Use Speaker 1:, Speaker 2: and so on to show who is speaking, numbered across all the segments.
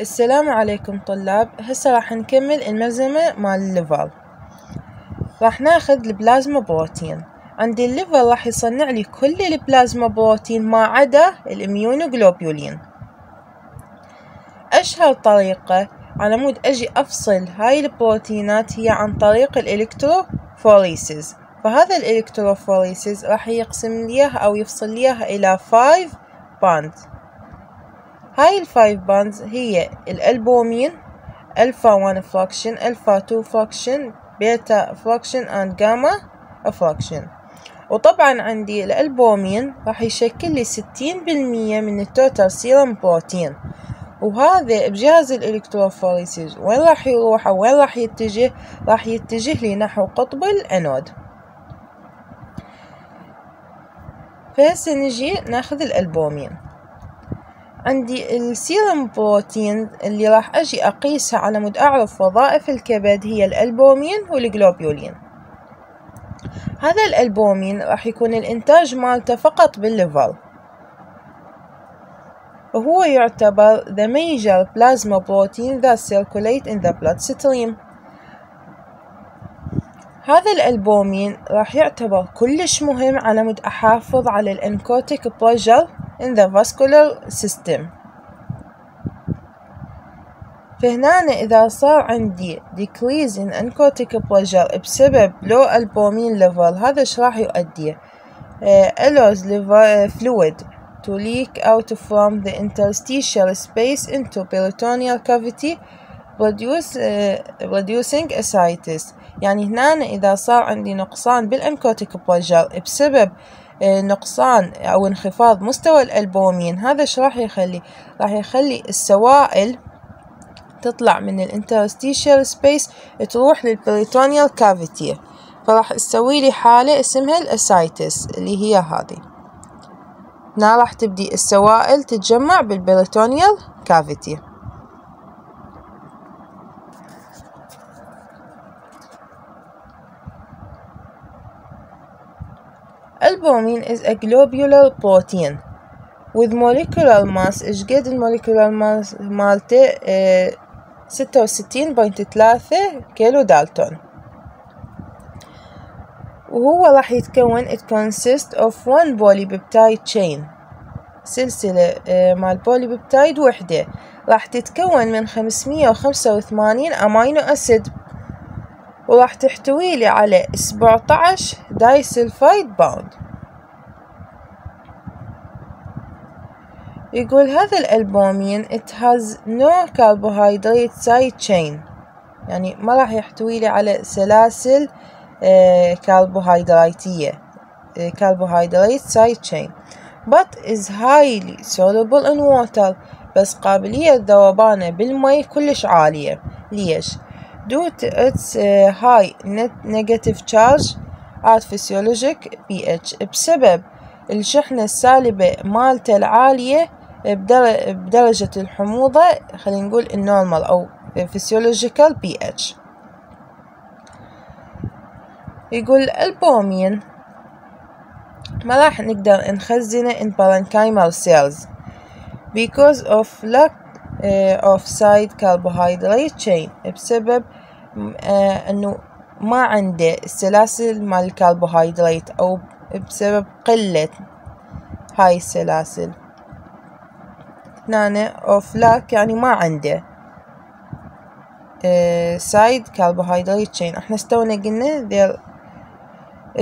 Speaker 1: السلام عليكم طلاب. هسه راح نكمل الملزمة مال ال liver. راح ناخذ ال plasma protein. عندي ال liver راح يصنع لي كل ال plasma protein ما عدا ال immunoglobulin أشهر طريقة على مود أجي أفصل هاي البروتينات هي عن طريق ال electrophoresis فهذا ال electrophoresis راح يقسم لي أو يفصل لي إلى 5 band هاي ال five bands هي ال albumin alpha 1 fraction alpha 2 fraction beta fraction and gamma fraction وطبعا عندي الألبومين راح يشكل لي ستين بالمية من ال total serum protein وهذا بجهاز ال electrophoresis وين راح يروح أو وين راح يتجه؟ راح يتجه لي نحو قطب الأنود. فهسه نجي ناخذ الألبومين. عندي ال serum protein اللي راح أجي أقيسها على مود أعرف وظائف الكبد هي ال albumin وال globulin هذا الألبومين راح يكون الإنتاج مالته فقط بال liver. وهو يعتبر the major plasma protein that circulate in the bloodstream. هذا الألبومين راح يعتبر كلش مهم على مود أحافظ على الانكوتيك pressure in the vascular system فهنا إذا صار عندي decrease in oncotic pressure بسبب low albumin level هذا إيش راح يؤدي uh, allows fluid to leak out from the interstitial space into peritoneal cavity produce, uh, producing ascites يعني هنا إذا صار عندي نقصان بال oncotic pressure بسبب آه، نقصان أو انخفاض مستوى الألبومين هذا إيش راح يخلي؟ راح يخلي السوائل تطلع من ال interstitial space تروح لل peritoneal cavity فراح تسوي لي حالة اسمها ال ascites اللي هي هذه. هنا راح تبدي السوائل تتجمع بال peritoneal cavity. Albumin is a globular protein with molecular mass قد ال molecular mass مالته ستة وستين point ثلاثة كيلو دالتون وهو راح يتكون it consists of one polypeptide chain. سلسلة مال polypeptide وحدة. راح تتكون من خمسمية وخمسة وثمانين amino acid وراح تحتوي لي على 17 disulfide bond. يقول هذا ال albumin it has no carbohydrate side chain يعني ما راح يحتوي لي على سلاسل كربوهيدراتية carbohydrate side chain but is highly soluble in water. بس قابلية ذوبانه بالمي كلش عالية. ليش؟ Due to its uh, high net negative charge at physiologic pH بسبب الشحنة السالبة مالته العالية بدرجة الحموضة خلينا نقول النورمال أو physiological pH يقول البومين ما راح نقدر نخزنه in parenchymal cells because of lack uh, of side carbohydrate chain بسبب uh, إنه ما عنده السلاسل مال الكربوهيدرات أو بسبب قلة هاي السلاسل. هنا of lack يعني ما عنده side carbohydrate chain إحنا هستونا قلنا there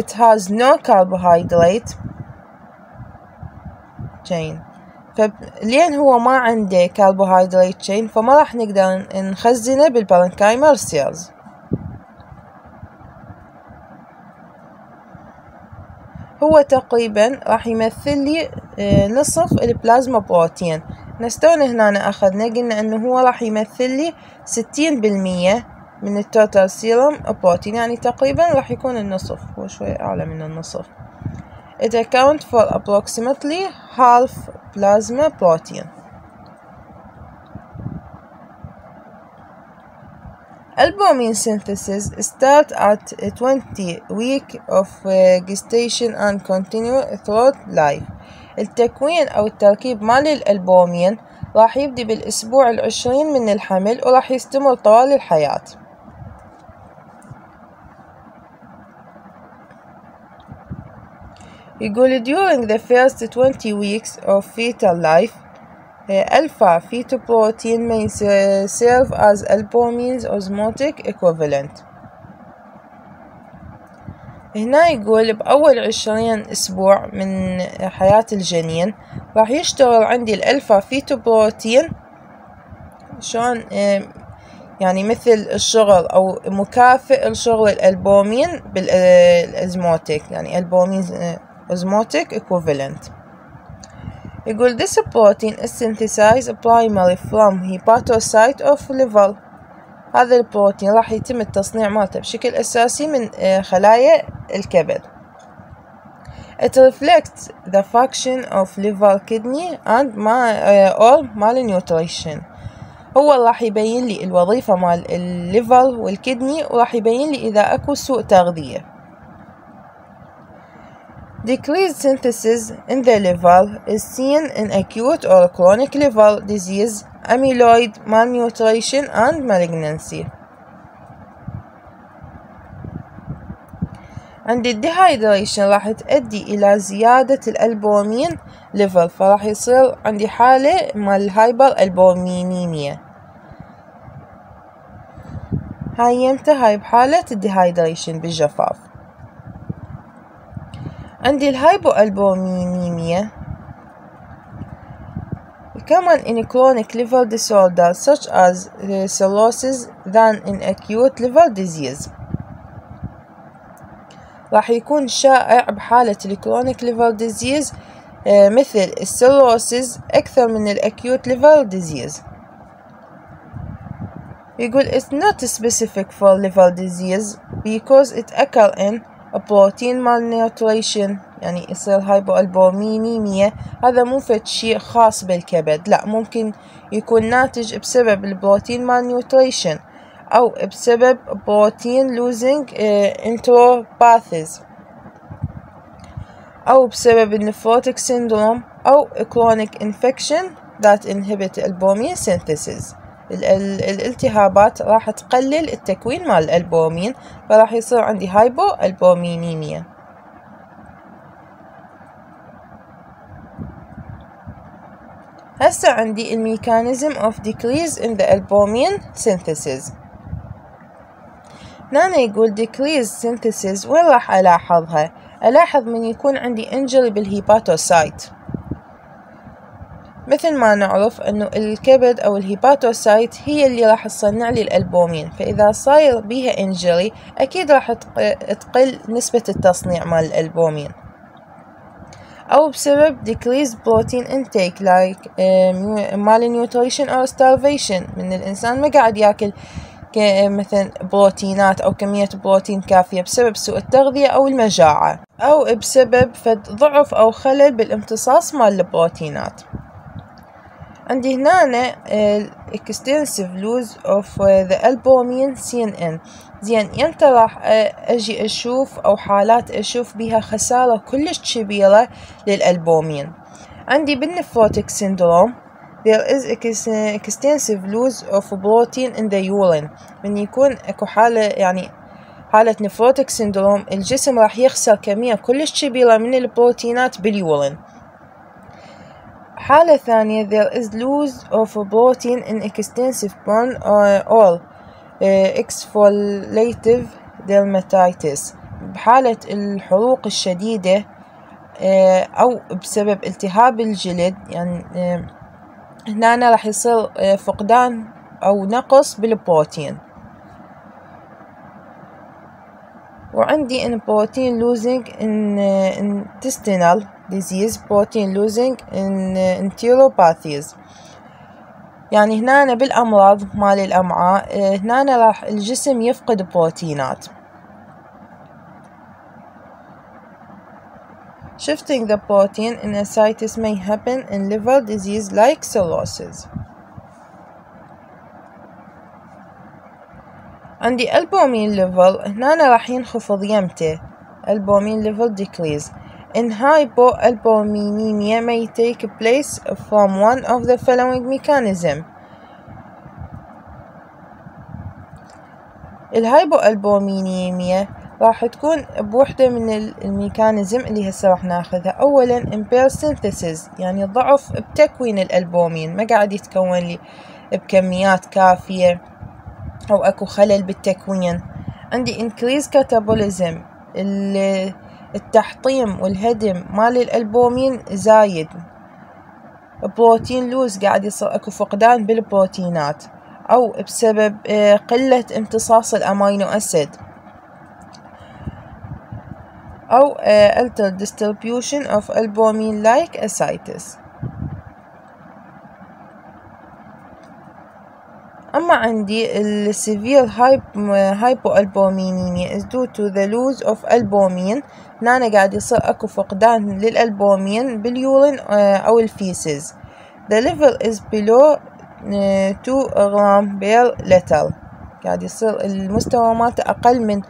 Speaker 1: it has no carbohydrate chain. فلين هو ما عنده carbohydrate chain فما راح نقدر نخزنه بال parenchymal cells هو تقريبا راح يمثل لي آه، نصف ال plasma protein. هستونا هنا أخذنا قلنا إنه هو راح يمثل لي ستين بالمية من ال total serum protein يعني تقريبا راح يكون النصف. هو شوي أعلى من النصف. It accounts for approximately half plasma protein Albumin synthesis start at 20 week of uh, gestation and continue throughout life التكوين أو التركيب مال الألبومين راح يبدي بالأسبوع العشرين من الحمل وراح يستمر طوال الحياة يقول during the first 20 weeks of fetal life. Alpha fetoprotein may serve as albumin's osmotic equivalent. هنا يقول بأول عشرين أسبوع من حياة الجنين راح يشتغل عندي الألفا فيتوبروتين شلون يعني مثل الشغل أو مكافئ لشغل الألبومين بالأزموتيك يعني ألبومين أزموتيك equivalent. يقول this protein is synthesized primarily from hepatocyte of liver هذا البروتين راح يتم التصنيع مالته بشكل أساسي من خلايا الكبد. It reflects the function of liver, kidney and or malnutrition. هو راح يبين لي الوظيفة مال ال liver وال kidney وراح يبين لي إذا أكو سوء تغذية. Decreased synthesis in the liver is seen in acute or chronic liver disease, amyloid, malnutrition, and malignancy. عند ال dehydration راح تؤدي إلى زيادة ال albumin level فراح يصير عندي حالة مال ال hyperalbuminemia هاي يمتى هاي بحالة ال dehydration بالجفاف عندي ال hypoalbuminemia common in chronic liver disorders such as cirrhosis than in acute liver disease راح يكون شائع بحالة ال chronic liver disease مثل ال cirrhosis أكثر من ال acute liver disease يقول it's not specific for liver disease because it occur in protein malnutrition يعني يصير hypoalbuminemia هذا مو فد شيء خاص بالكبد لا ممكن يكون ناتج بسبب ال protein malnutrition أو بسبب protein losing enteropathies أو بسبب ال nephrotic syndrome أو chronic infection that inhibit albumin synthesis. الالتهابات راح تقلل التكوين مال الألبومين فراح يصير عندي hypoalbuminemia هسه عندي ال mechanism of decrease in the albumin synthesis. هنا يقول decrease synthesis وين راح ألاحظها؟ ألاحظ من يكون عندي injury بال hepatocyte. مثل ما نعرف أنه الكبد أو ال hepatocyte هي اللي راح تصنع لي الألبومين فإذا صاير بيها injury أكيد راح تقل نسبة التصنيع مال الألبومين. أو بسبب decreased protein intake like malnutrition or starvation. من الإنسان ما قاعد يأكل مثلا بروتينات أو كمية بروتين كافية بسبب سوء التغذية أو المجاعة. أو بسبب فد ضعف أو خلل بالامتصاص مال البروتينات. عندي هنا extensive lose of the albumin CNN زين يمتى راح أجي أشوف أو حالات أشوف بها خسارة كلش كبيرة للألبومين؟ عندي بال nephrotic syndrome there is extensive loss of protein in the urine. من يكون أكو حالة يعني حالة nephrotic syndrome الجسم راح يخسر كمية كلش كبيرة من البروتينات بال urine. حالة ثانية there is loss of protein in extensive burn or exfoliative dermatitis بحالة الحروق الشديدة أو بسبب التهاب الجلد يعني هنا راح يصير فقدان أو نقص بالبروتين وعندي in protein losing in intestinal disease protein losing in enteropathies يعني هنا بالأمراض مال الأمعاء هنا راح الجسم يفقد بروتينات Shifting the protein in ascites may happen in liver disease like cirrhosis. عندي albumin level هنا راح ينخفض يمته albumin level decrease in hypoalbuminemia may take place from one of the following mechanism. ال hypoalbuminemia راح تكون بوحدة من ال mechanism اللي هسه راح ناخذها. أولا impaired synthesis يعني ضعف بتكوين الألبومين. ما قاعد يتكون لي بكميات كافية أو أكو خلل بالتكوين. عندي increased catabolism التحطيم والهدم مال الألبومين زايد. بروتين لوز قاعد يصير أكو فقدان بالبروتينات أو بسبب آه، قلة امتصاص الأمينو أسيد. أو آه، altered distribution of albumin like أما عندي ال severe hypoalbuminemia is due to the loss of albumin. هنا قاعد يصير أكو فقدان للألبومين بال urine آه، أو ال feces. The level is below 2 gram per liter قاعد يصير المستوى مالته أقل من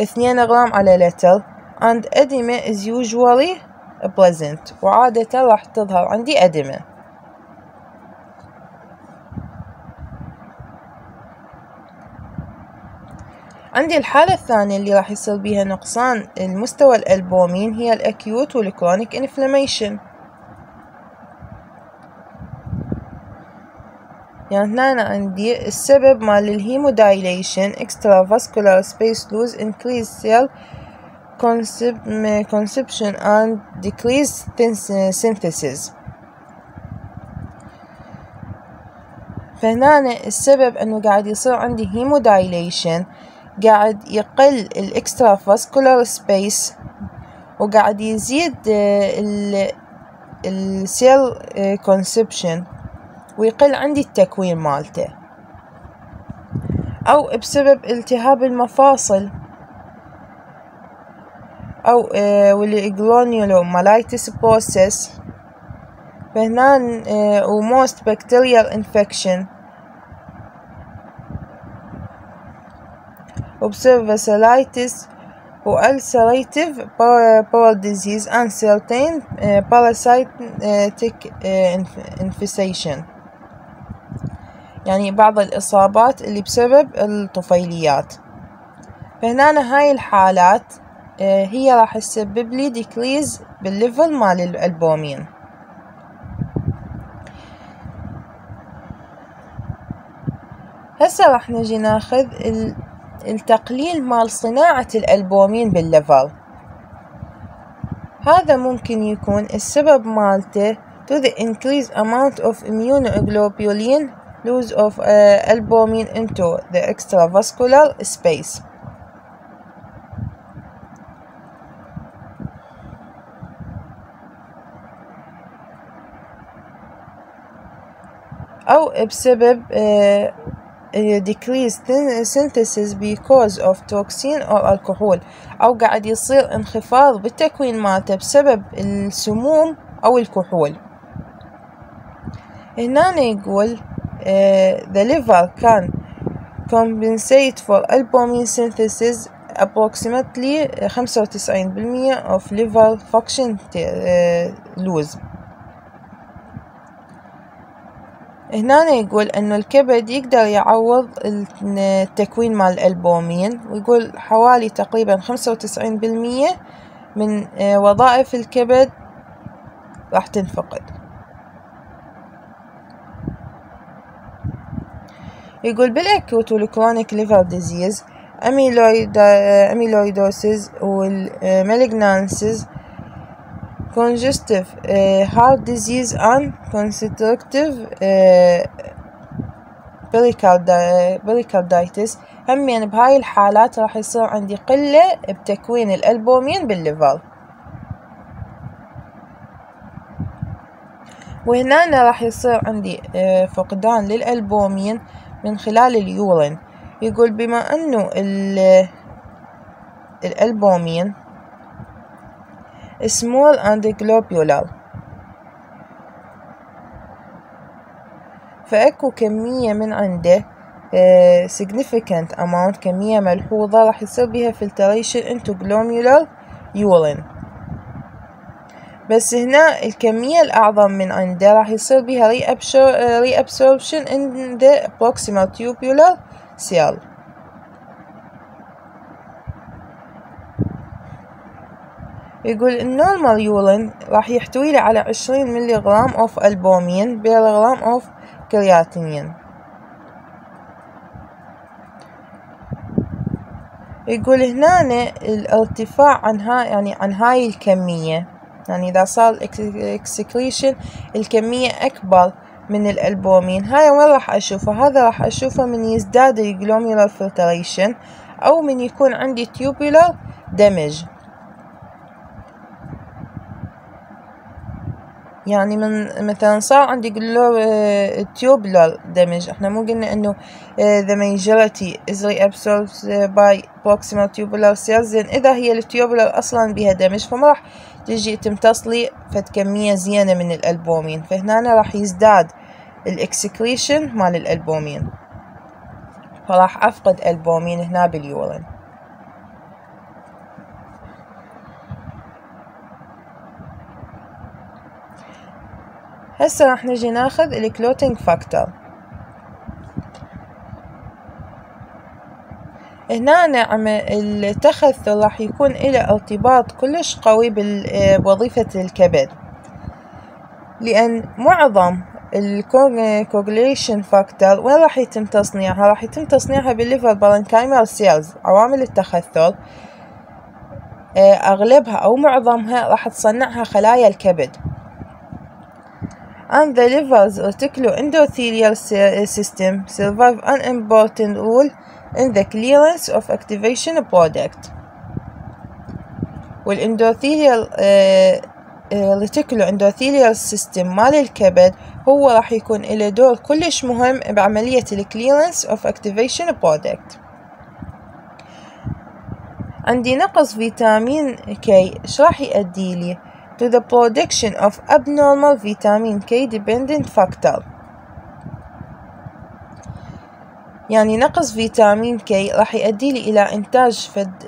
Speaker 1: 2 غرام على لتر and edema is usually present وعادة راح تظهر عندي edema عندي الحالة الثانية اللي راح يصير بيها نقصان المستوى الألبومين هي ال acute وال chronic inflammation. يعني هنا أنا عندي السبب مال ال hemodilution extravascular space loss increase cell consumption and decrease synthesis. فهنا السبب إنه قاعد يصير عندي hemodilution قاعد يقل ال extravascular space وقاعد يزيد ال cell consumption ويقل عندي التكوين مالته. أو بسبب التهاب المفاصل. أو وال granulomatous process فهنا و most bacterial infection وبسبب vasculitis ulcerative bowel disease and certain parasitic infestation. يعني بعض الإصابات اللي بسبب الطفيليات. فهنا هاي الحالات آه، هي راح تسبب لي decrease بال level مال الألبومين. هسه راح نجي ناخذ التقليل مال صناعة الألبومين بالليفل هذا ممكن يكون السبب مالته to the increased amount of immunoglobulin loss of uh, albumin into the extravascular space. أو بسبب uh, decreased synthesis because of toxin or alcohol أو قاعد يصير انخفاض بالتكوين مالته بسبب السموم أو الكحول هنا يقول uh, the liver can compensate for albumin synthesis approximately 95% of liver function uh, lose هنا يقول إنه الكبد يقدر يعوض التكوين مال الألبومين ويقول حوالي تقريبا خمسة وتسعين بالمية من وظائف الكبد راح تنفقد. يقول بال acute وال chronic liver disease amyloidosis وال malignancies congestive uh, heart disease and constrictive uh, pericarditis هم يعني بهاي الحالات راح يصير عندي قلة بتكوين الألبومين بالليفر وهنا راح يصير عندي فقدان للألبومين من خلال اليورين. يقول بما أنه الألبومين small and globular فأكو كمية من عنده uh, significant amount كمية ملحوظة راح يصير بها filtration into glomerular urine بس هنا الكمية الأعظم من عنده راح يصير بها reabsorption in the proximal tubular cell يقول ال normal urine راح يحتوي على عشرين ملي غرام of albumin per gram of creatinine. يقول هنا الارتفاع عن ها يعني عن هاي الكمية. يعني إذا صار excretion الكمية أكبر من الألبومين. هاي وين راح أشوفه؟ هذا راح أشوفه من يزداد ال glomerular filtration أو من يكون عندي tubular damage. يعني من مثلا صار عندي glo tubular damage. إحنا مو قلنا إنه the majority is reabsorbed by proximal tubular cells. زين إذا هي ال tubular أصلا بها damage فما راح تجي تمتصلي فد كمية زينة من الألبومين. فهنا راح يزداد ال excretion مال الألبومين. فراح أفقد ألبومين هنا بال urine. هسه راح نجي ناخذ ال clotting factor هنا نعم التخثر راح يكون له ارتباط كلش قوي بوظيفة الكبد. لأن معظم ال coagulation factor وين راح يتم تصنيعها؟ راح يتم تصنيعها بال liver parenchymal cells عوامل التخثر. أغلبها أو معظمها راح تصنعها خلايا الكبد. And the liver's reticuloendothelial system survive an important role in the clearance of activation product والاندوثيليال reticuloendothelial system مال الكبد هو راح يكون له دور كلش مهم بعملية الكليرنس of activation product عندي نقص فيتامين كي إيش راح يؤدي لي to the production of abnormal vitamin K dependent factor. يعني نقص فيتامين K راح يؤدي لي إلى إنتاج فد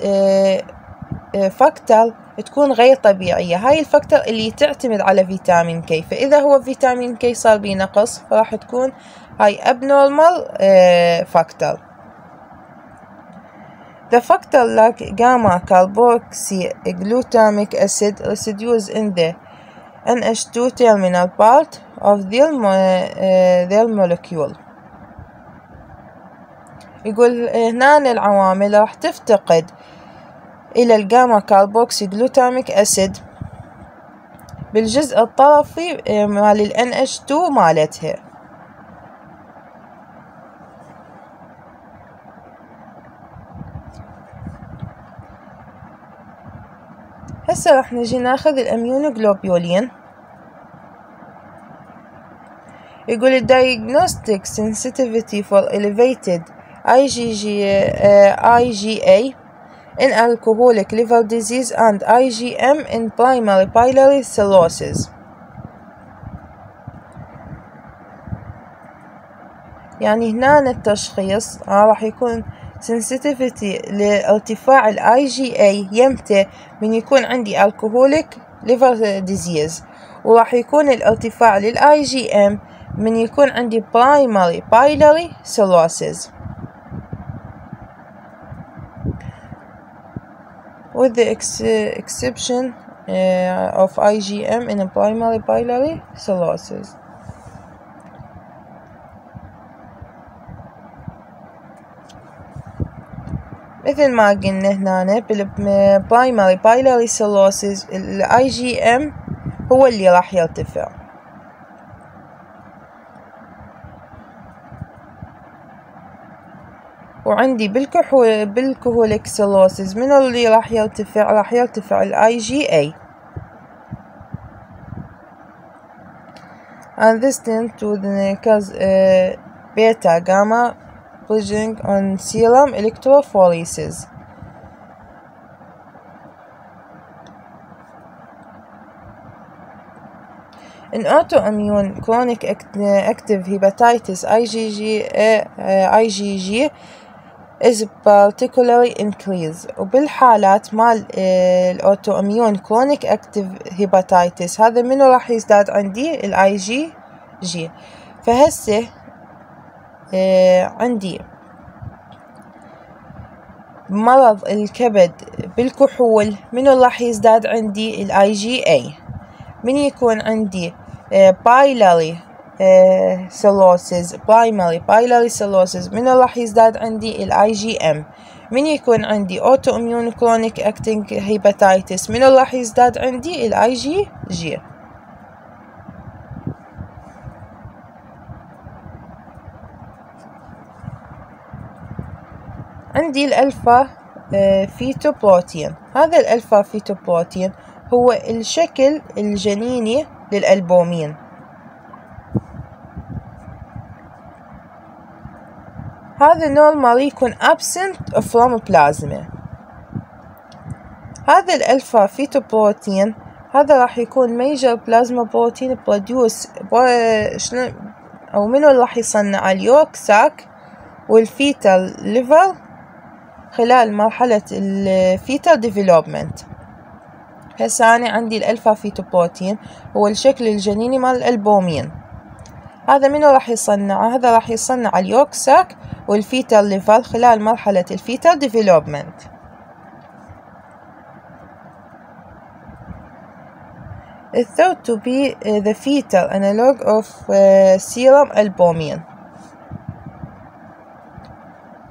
Speaker 1: factor تكون غير طبيعية. هاي ال factor اللي تعتمد على فيتامين K فإذا هو فيتامين K صار بيه نقص فراح تكون هاي abnormal factor The factor like gamma carboxyglutamic acid residues in the NH2 terminal part of their, uh, their molecule يقول هنا العوامل راح تفتقد إلى ال gamma carboxyglutamic acid بالجزء الطرفي مال ال NH2 مالتها هسه راح نجي ناخذ ال immunoglobulin يقول diagnostic sensitivity for elevated IgG uh, IgA in alcoholic liver disease and IgM in primary biliary cirrhosis يعني هنا التشخيص راح يكون sensitivity لارتفاع جي اي يمتى من يكون عندي alcoholic liver disease وراح يكون الارتفاع جي ام من يكون عندي primary biliary cirrhosis with the ex exception uh, of IgM in a primary biliary cirrhosis مثل ما قلنا هنا بال primary biliary cirrhosis ال IgM هو اللي راح يرتفع وعندي بالكحول بال alcoholic cirrhosis من اللي راح يرتفع راح يرتفع الاي جي اي and this tend to the cause uh, beta gamma bridging on serum electrophoresis. In autoimmune chronic act active hepatitis IgG, uh, IgG is particularly increased وبالحالات مال الأوتو إميون كرونيك أكتيف هيباتيتس هذا منو راح يزداد عندي الاي جي جي فهسه آه عندي مرض الكبد بالكحول. منو راح يزداد عندي؟ الاي جي اي من يكون عندي biliary cirrhosis primary biliary cirrhosis منو راح يزداد عندي؟ ال IgM من يكون عندي autoimmune chronic active hepatitis منو راح يزداد عندي؟ الاي جي جي عندي ال alpha fetoprotein هذا ال alpha fetoprotein هو الشكل الجنيني للألبومين. هذا normal يكون absent from plasma هذا ال alpha fetoprotein هذا راح يكون major plasma protein produce أو منو راح يصنع؟ ال yolk sac وال fetal liver. خلال مرحلة ال fetal development هسه أنا عندي ال alpha fetoprotein هو الشكل الجنيني مال الألبومين هذا منو راح يصنعه هذا راح يصنع ال yolk sac وال fetal liver خلال مرحلة ال fetal development is thought to be uh, the fetal analog of uh, serum albumin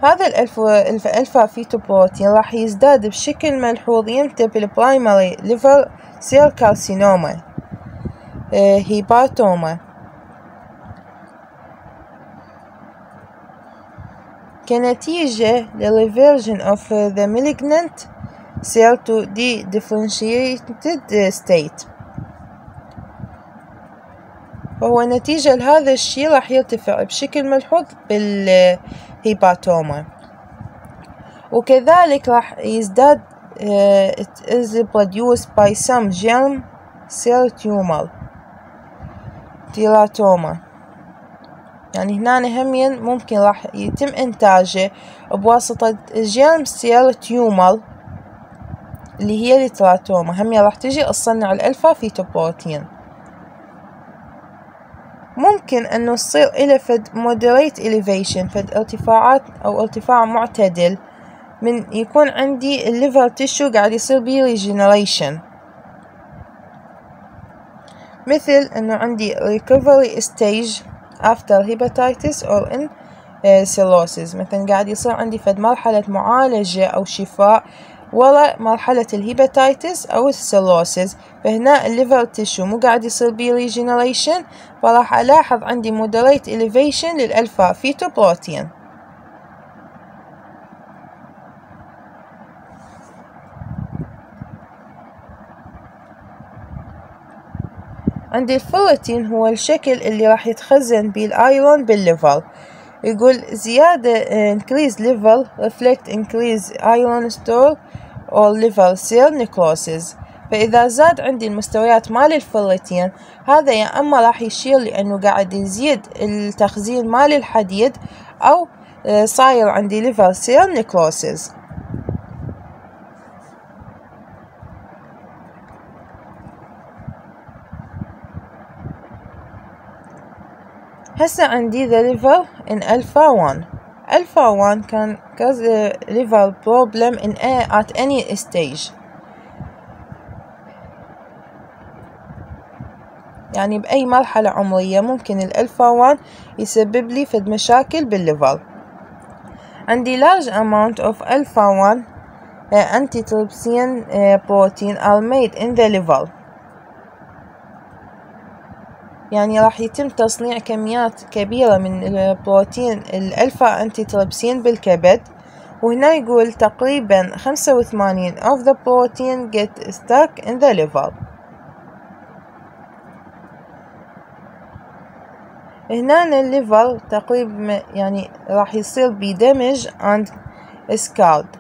Speaker 1: هذا ال alpha fetoprotein راح يزداد بشكل ملحوظ يمتى بال primary liver cell carcinoma hepatoma. كنتيجة لل reversion of the malignant cell to the differentiated state. وهو نتيجة لهذا الشي راح يرتفع بشكل ملحوظ بالهيباتوما وكذلك راح يزداد uh, it is produced by some germ cell tumor. تيراتوما يعني هنا همين ممكن راح يتم إنتاجه بواسطة germ cell tumor اللي هي ال teratoma همين راح تجي تصنع ال alpha fetoprotein. ممكن انه تصير إلى فد moderate elevation فد ارتفاعات أو ارتفاع معتدل. من يكون عندي ال liver tissue قاعد يصير بيه regeneration. مثل أنه عندي recovery stage after hepatitis or in cirrhosis. مثلا قاعد يصير عندي فد مرحلة معالجة أو شفاء ورا مرحلة ال hepatitis أو ال cirrhosis فهنا ال liver tissue مو قاعد يصير بيه regeneration فراح ألاحظ عندي moderate elevation لل alpha fetoprotein عندي الفولتين هو الشكل اللي راح يتخزن بيه الأيرون بالليفر. يقول زيادة increase level reflect increase iron store or liver cell necrosis. فإذا زاد عندي المستويات مال الفوليتين هذا يا أما راح يشير لأنه قاعد يزيد التخزين مال الحديد أو صاير عندي liver cell necrosis. هسا عندي the liver and alpha 1 الفا 1 can cause liver problem in at any stage يعني بأي مرحلة عمرية ممكن الالفا 1 يسبب لي فد مشاكل بال liver عندي large amount of alpha 1 antitrypsin protein are made in the liver يعني راح يتم تصنيع كميات كبيرة من البروتين الألفا أنتيتريبسين بالكبد وهنا يقول تقريبا خمسة وثمانين of the protein get stuck in the liver. هنا الليفر تقريبا يعني راح يصير بدمج and scarred.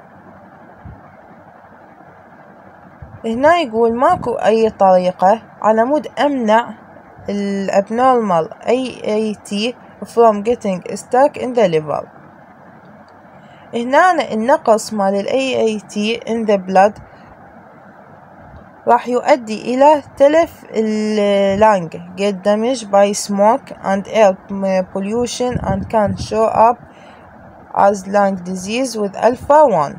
Speaker 1: هنا يقول ماكو أي طريقة على مود أمنع الابنورمال AAT from getting stuck in the liver هنا النقص مال ال AAT in the blood راح يؤدي إلى تلف اللانج get damaged by smoke and air pollution and can show up as lung disease with alpha 1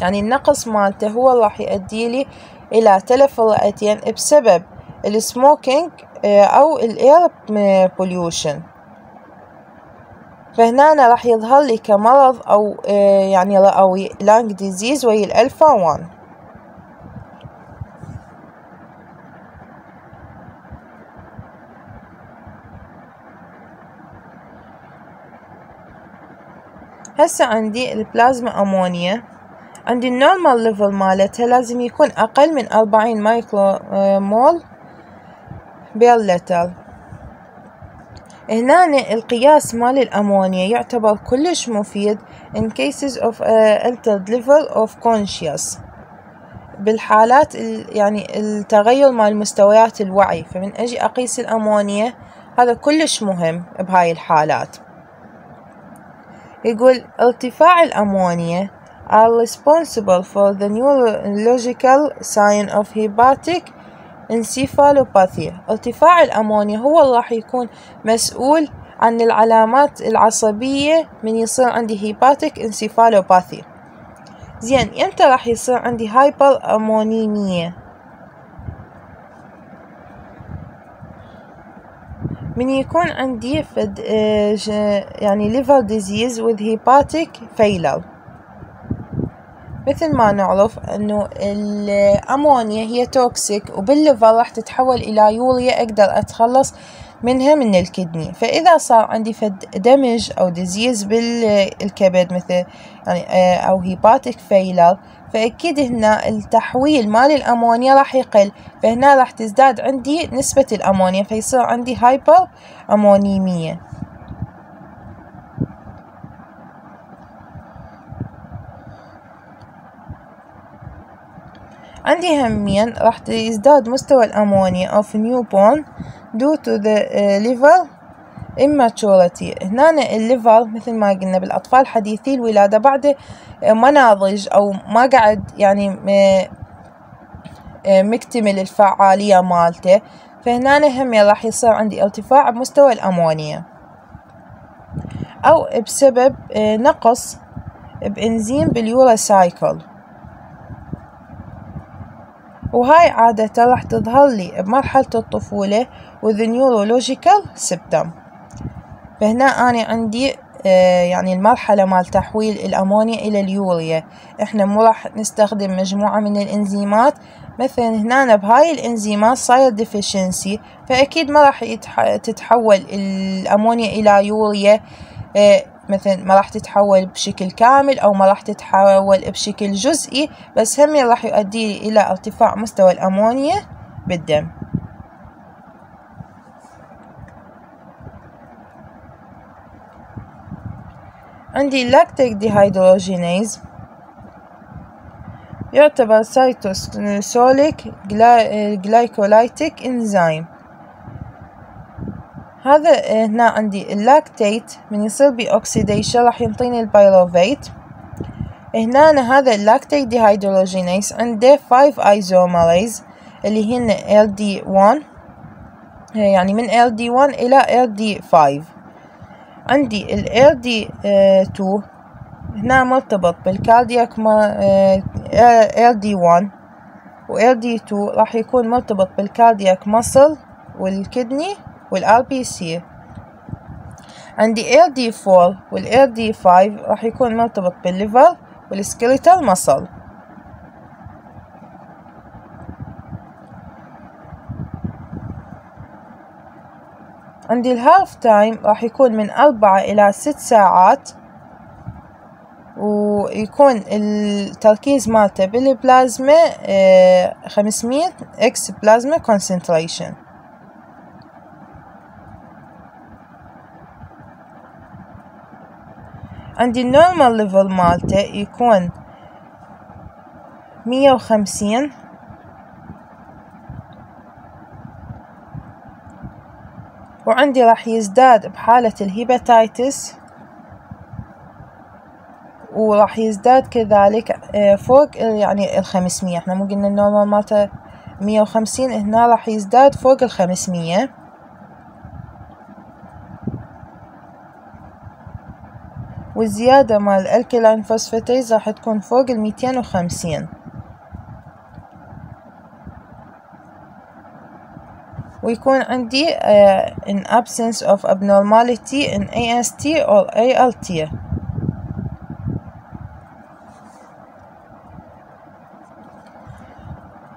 Speaker 1: يعني النقص مالته هو راح يؤدي لي إلى تلف الرئتين بسبب ال smoking آه، أو ال air pollution فهنا راح يظهر لي كمرض أو آه، يعني رئوي lung disease وهي الألفا 1 هسه عندي ال plasma ammonia عندي ال normal level مالتها لازم يكون أقل من أربعين micromole per liter هنا القياس مال الأمونيا يعتبر كلش مفيد in cases of uh, altered level of conscious. بالحالات يعني التغير مال مستويات الوعي. فمن أجي أقيس الأمونيا هذا كلش مهم بهاي الحالات. يقول ارتفاع الأمونيا are responsible for the neurological sign of hepatic encephalopathy ارتفاع الأمونيا هو اللي راح يكون مسؤول عن العلامات العصبية من يصير عندي hepatic encephalopathy زين إمتى راح يصير عندي هايبر أمونيمية؟ من يكون عندي فد يعني liver disease with hepatic failure. مثل ما نعرف أنه الأمونيا هي toxic وبال liver راح تتحول إلى يوريا أقدر أتخلص منها من ال kidney. فإذا صار عندي فد damage أو disease بالكبد مثل يعني آه، أو hepatic failure فأكيد هنا التحويل مال الأمونيا راح يقل. فهنا راح تزداد عندي نسبة الأمونيا فيصير عندي hyperammonemia عندي همين راح يزداد مستوى الأمونيا of newborn due to the uh, immaturity. هنا ال liver مثل ما قلنا بالأطفال حديثي الولادة بعد ما ناضج أو ما قاعد يعني مكتمل الفعالية مالته فهنا هم راح يصير عندي ارتفاع بمستوى الأمونيا. أو بسبب نقص بإنزيم باليورا سايكل وهاي عادة راح تظهر لي بمرحلة الطفولة with neurological symptom. فهنا أنا عندي آه يعني المرحلة مال تحويل الأمونيا إلى اليوريا. إحنا مو راح نستخدم مجموعة من الإنزيمات. مثلا هنا بهاي الإنزيمات صاير deficiency فأكيد ما راح تتحول الأمونيا إلى يوريا. آه مثلا ما راح تتحول بشكل كامل أو ما راح تتحول بشكل جزئي بس هم راح يؤدي إلى ارتفاع مستوى الأمونيا بالدم. عندي lactic dehydrogenase يعتبر cytosolic glycolytic enzyme هذا هنا عندي ال lactate من يصير ب oxidation راح ينطيني ال pyruvate هنا هذا ال lactate dehydrogenase عنده 5 isomers اللي هن LD1 يعني من LD1 إلى LD5 عندي ال LD2 هنا مرتبط بال cardiac LD1 و LD2 راح يكون مرتبط بال cardiac muscle وال kidney وال RBC عندي LD4 وال LD5 راح يكون مرتبط بال liver وال skeletal muscle عندي ال half time راح يكون من أربعة إلى ست ساعات. ويكون التركيز مالته بالبلازما آه، خمسمية x plasma concentration عندي ال normal level مالته يكون مية وخمسين. وعندي راح يزداد بحالة ال hepatitis وراح يزداد كذلك آه، فوق يعني الخمسمية إحنا مو قلنا ال normal مالته مية وخمسين هنا راح يزداد فوق الخمسمية والزيادة مال ال alkaline phosphatase راح تكون فوق الميتين وخمسين. ويكون عندي uh, absence of abnormality in AST or ALT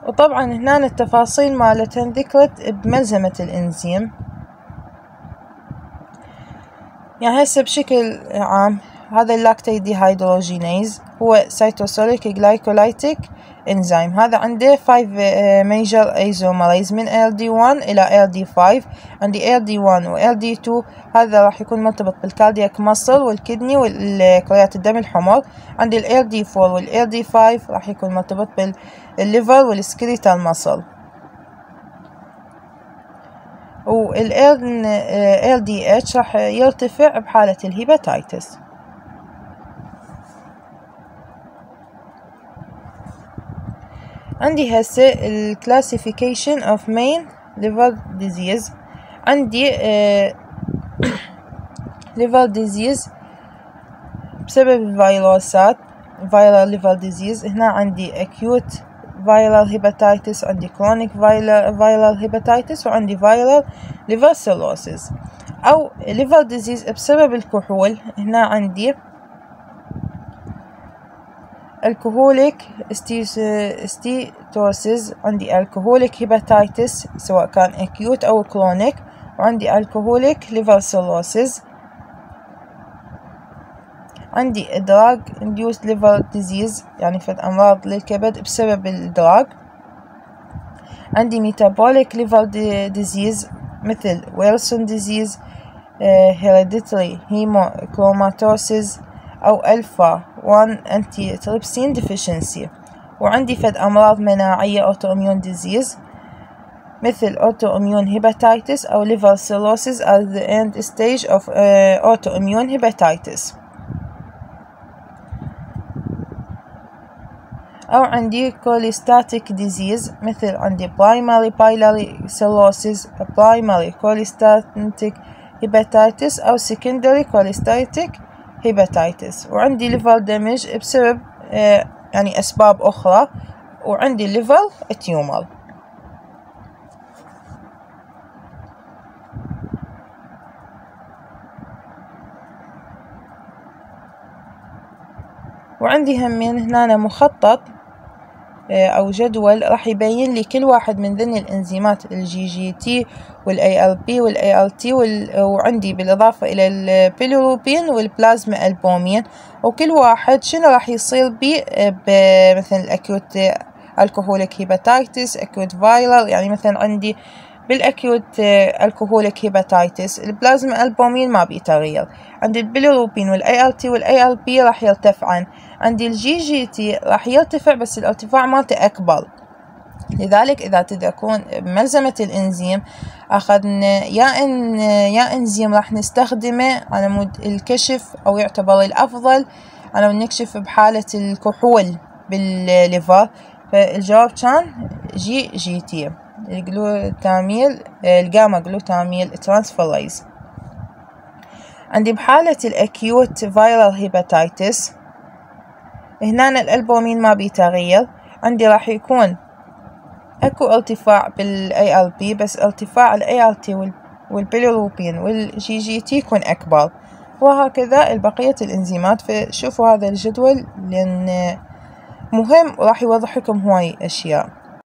Speaker 1: وطبعا هنا التفاصيل مالتها ذكرت بملزمة الإنزيم. يعني هسه بشكل عام هذا ال lactate dehydrogenase هو cytosolic glycolytic انزيم هذا عنده 5 major isomers من LD1 إلى LD5 عندي LD1 و LD2 هذا راح يكون مرتبط بال cardiac muscle وال kidney والكريات الدم الحمر. عندي ال LD4 وال LD5 راح يكون مرتبط بال liver وال skeletal muscle وال LDH راح يرتفع بحالة ال hepatitis عندي هسه ال classification of main liver disease عندي liver disease بسبب الفيروسات viral liver disease هنا عندي acute viral hepatitis عندي chronic viral hepatitis وعندي viral liver cirrhosis أو liver disease بسبب الكحول هنا عندي alcoholic steatosis عندي alcoholic hepatitis سواء كان acute أو chronic وعندي alcoholic liver cirrhosis عندي drug induced liver disease يعني فد أمراض للكبد بسبب ال drug. عندي metabolic liver disease مثل Wilson disease hereditary hemochromatosis أو alpha one antitrypsin deficiency وعندي فد أمراض مناعية autoimmune disease مثل autoimmune hepatitis أو liver cirrhosis at the end stage of autoimmune hepatitis أو عندي cholestatic disease مثل عندي primary biliary cirrhosis primary cholestatic hepatitis أو secondary cholestatic hepatitis وعندي liver damage بسبب آه، يعني أسباب أخرى. وعندي liver tumor وعندي همين هنا مخطط. أو جدول راح يبين لي كل واحد من ذن الإنزيمات ال GGT وال ALP وال ALT وعندي بالإضافة إلى ال bilirubin وال plasma albumin وكل واحد شنو راح يصير بي آه، مثلا ال acute alcoholic hepatitis acute viral يعني مثلا عندي بال acute آه، alcoholic hepatitis ال plasma albumin ما بيتغير. عندي ال bilirubin وال ALT وال ALP راح يرتفعن. عندي ال GGT راح يرتفع بس الارتفاع مالته أكبر. لذلك إذا تذكرون بملزمة الإنزيم أخذنا يا إن يا إنزيم راح نستخدمه على مود الكشف أو يعتبر الأفضل على مود نكشف بحالة الكحول بال liver. فالجواب كان GGT. ال glutamyl ال gamma glutamyl transferase عندي بحالة ال acute viral hepatitis هنا الألبومين ما بيتغير. عندي راح يكون أكو ارتفاع بال ALP بس ارتفاع ال ALT وال bilirubin وال GGT يكون أكبر. وهكذا البقية الإنزيمات. فشوفوا هذا الجدول لأن مهم وراح يوضح لكم هواي أشياء.